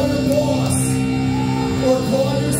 call your boss or call your